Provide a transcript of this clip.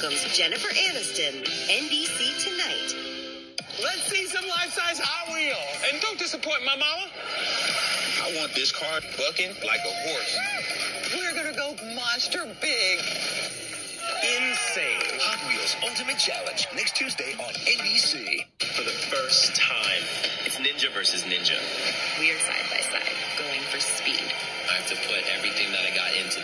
welcomes Jennifer Aniston, NBC Tonight. Let's see some life-size Hot Wheels. And don't disappoint my mama. I want this car bucking like a horse. We're gonna go monster big. Insane. Hot Wheels Ultimate Challenge next Tuesday on NBC. For the first time, it's Ninja versus Ninja. We are side by side, going for speed. I have to put everything that I got into